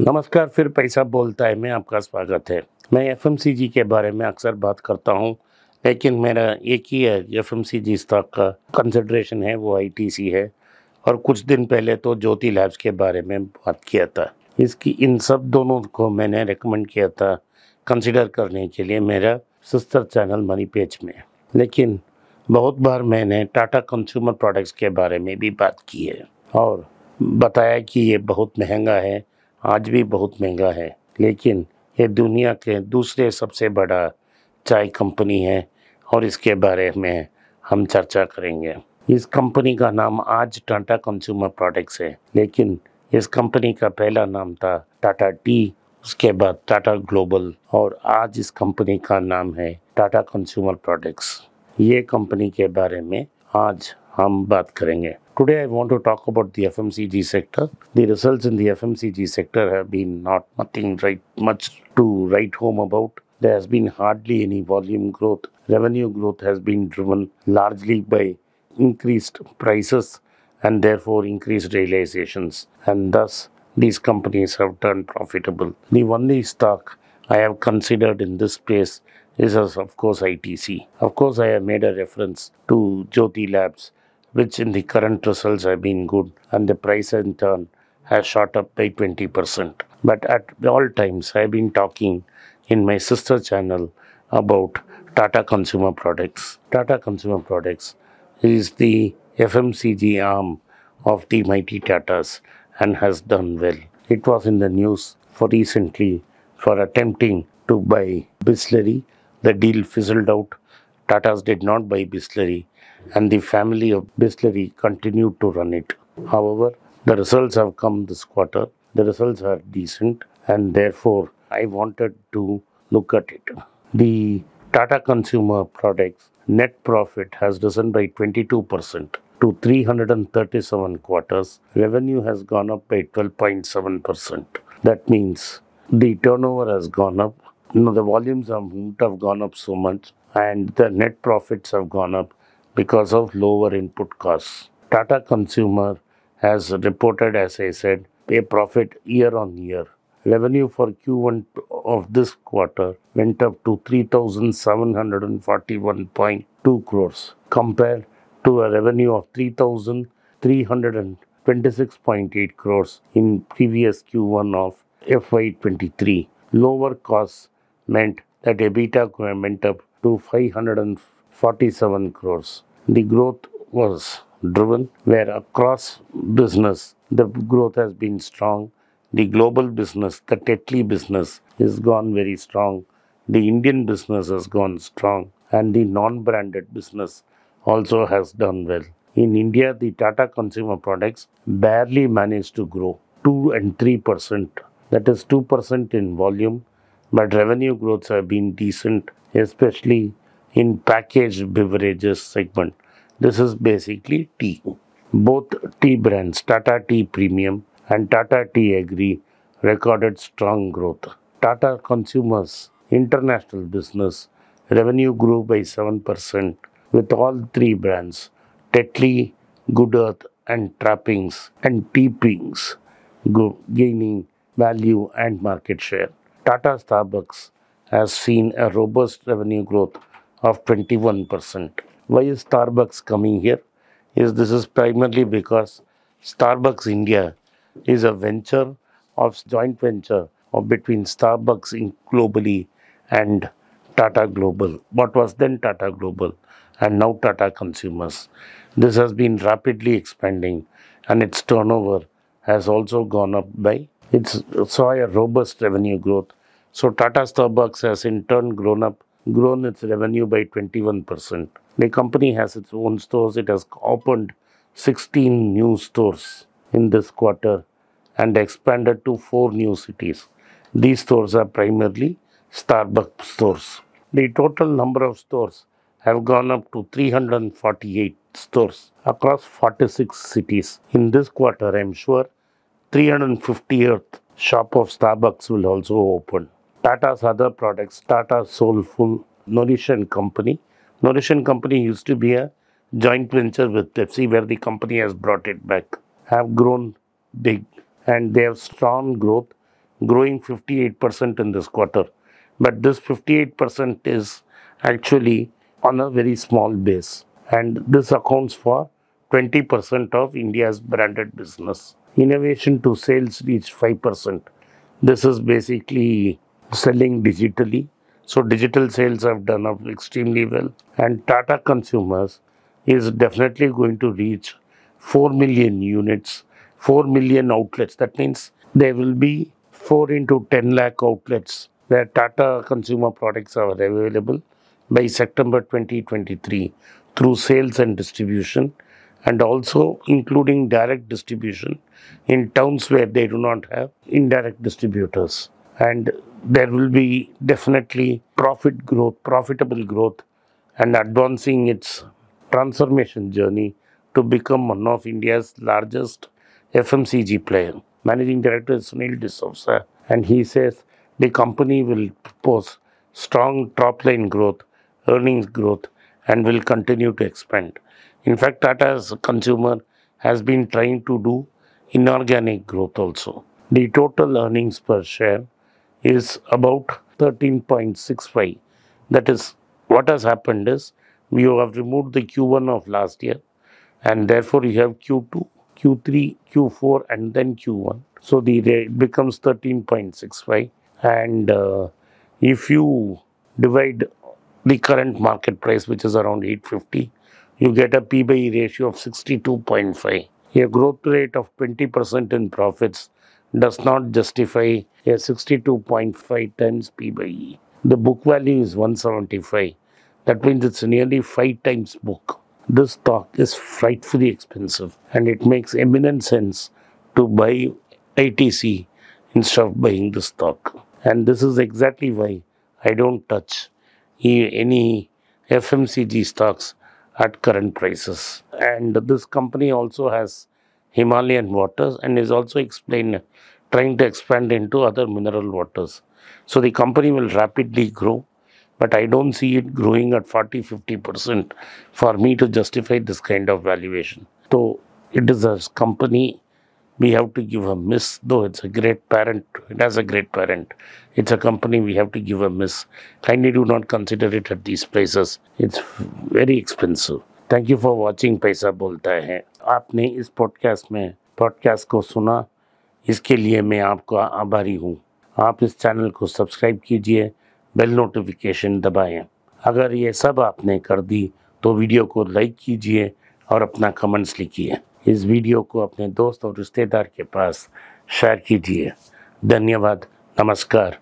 नमस्कार, फिर पैसा बोलता है, मैं आपका स्वागत है। मैं एफएमसीजी के बारे में अक्सर बात करता हूँ, लेकिन मेरा एक ही है एफ़ एम स्टॉक का कंसिड्रेशन है, वो आईटीसी है। और कुछ दिन पहले तो ज्योति लैब्स के बारे में बात किया था। इसकी इन सब दोनों को मैंने रिकमेंड किया था कंसिडर करने के लिए मेरा सिस्टर चैनल मनी पेज में। लेकिन बहुत बार मैंने टाटा कंज्यूमर प्रोडक्ट्स के बारे में भी बात की है। और बताया कि ये बहुत महँगा है आज भी बहुत महँगा है, लेकिन ये दुनिया के दूसरे सबसे बड़ा चाय कंपनी है और इसके बारे में हम चर्चा करेंगे। इस कंपनी का नाम आज टाटा कंज्यूमर प्रोडक्ट्स है, लेकिन इस कंपनी का पहला नाम था टाटा टी, उसके बाद टाटा ग्लोबल और आज इस कंपनी का नाम है टाटा कंज्यूमर प्रोडक्ट्स। ये कंपनी के बारे में आज हम बात करेंगे। Today I want to talk about the FMCG sector. The results in the FMCG sector have been not nothing right much to write home about. There has been hardly any volume growth. Revenue growth has been driven largely by increased prices and therefore increased realizations and thus these companies have turned profitable. The only stock I have considered in this space is of course ITC. Of course I have made a reference to Jyoti Labs which in the current results have been good and the price in turn has shot up by 20%. But at all times I have been talking in my sister channel about Tata Consumer Products. Tata Consumer Products is the FMCG arm of the mighty Tatas and has done well. It was in the news for recently for attempting to buy Bisleri. The deal fizzled out. Tatas did not buy Bisleri and the family of Bisleri continued to run it. However, the results have come this quarter. The results are decent and therefore I wanted to look at it. The Tata Consumer Products net profit has risen by 22% to 337 quarters. Revenue has gone up by 12.7%. That means the turnover has gone up. You know, the volumes have, have gone up so much and the net profits have gone up because of lower input costs. Tata Consumer has reported, as I said, a profit year on year. Revenue for Q1 of this quarter went up to 3,741.2 crores compared to a revenue of 3,326.8 crores in previous Q1 of FY23. Lower costs meant that EBITDA went up to 547 crores. The growth was driven where across business the growth has been strong. The global business, the Tetley business, is gone very strong. The Indian business has gone strong, and the non-branded business also has done well. In India, the Tata Consumer Products barely managed to grow 2 and 3 percent. That is 2 percent in volume, but revenue growths have been decent, especially in packaged beverages segment. This is basically tea. Both tea brands, Tata Tea Premium and Tata Tea Agni, recorded strong growth. Tata Consumers International Business revenue grew by 7% with all three brands, Tetley, Good Earth and Trappings and Teapigs gaining value and market share. Tata Starbucks has seen a robust revenue growth of 21%. Why is Starbucks coming here? Is this is primarily because Starbucks India is a venture of joint venture of between Starbucks globally and Tata Global. What was then Tata Global and now Tata Consumers. This has been rapidly expanding and its turnover has also gone up by it saw a robust revenue growth. So Tata Starbucks has in turn grown up grown its revenue by 21%. The company has its own stores. It has opened 16 new stores in this quarter and expanded to four new cities. These stores are primarily Starbucks stores. The total number of stores have gone up to 348 stores across 46 cities. In this quarter, I'm sure 350th shop of Starbucks will also open. Tata's other products, Tata Soulful, Nourish Company. Nourish Company used to be a joint venture with Pepsi where the company has brought it back, have grown big and they have strong growth growing 58% in this quarter. But this 58% is actually on a very small base. And this accounts for 20% of India's branded business. Innovation to sales reached 5%. This is basically selling digitally. So digital sales have done up extremely well. And Tata Consumers is definitely going to reach 4 million units, 4 million outlets. That means there will be 4 into 10 lakh outlets where Tata consumer products are available by September 2023 through sales and distribution and also including direct distribution in towns where they do not have indirect distributors. And there will be definitely profit growth, profitable growth, and advancing its transformation journey to become one of India's largest FMCG player. Managing Director is Sunil D'Souza, and he says the company will post strong top line growth, earnings growth, and will continue to expand. In fact, Tata's consumer has been trying to do inorganic growth also. The total earnings per share is about 13.65. That is, what has happened is we have removed the Q1 of last year and therefore you have Q2, Q3, Q4 and then Q1. So the rate becomes 13.65 and uh, if you divide the current market price which is around 850 you get a P by E ratio of 62.5. A growth rate of 20% in profits does not justify a 62.5 times P by E. The book value is 175 that means it's nearly five times book. This stock is frightfully expensive and it makes eminent sense to buy ITC instead of buying the stock. And this is exactly why I don't touch any FMCG stocks at current prices. And this company also has Himalayan waters and is also explain, trying to expand into other mineral waters. So the company will rapidly grow but I don't see it growing at 40 50% for me to justify this kind of valuation. So it is a company we have to give a miss, though it's a great parent, it has a great parent. It's a company we have to give a miss. Kindly do not consider it at these places. It's very expensive. Thank you for watching पैसा बोलता है आपने इस podcast में podcast को सुना इसके लिए मैं आपका आभारी हूँ आप इस चैनल को सब्सक्राइब कीजिए बेल नोटिफिकेशन दबाएँ अगर ये सब आपने कर दी तो वीडियो को लाइक कीजिए और अपना कमेंट्स लिखिए इस वीडियो को अपने दोस्त और रिश्तेदार के पास शेयर कीजिए। धन्यवाद नमस्कार।